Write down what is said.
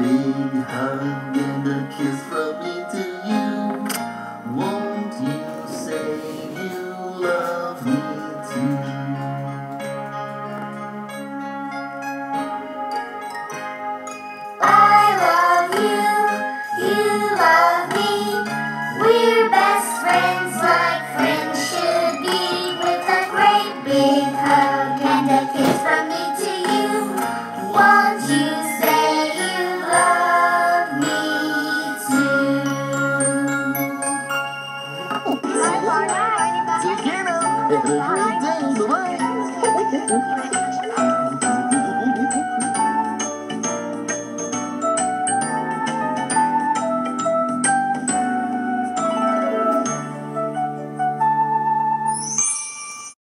big hug and a kiss Every day's the way.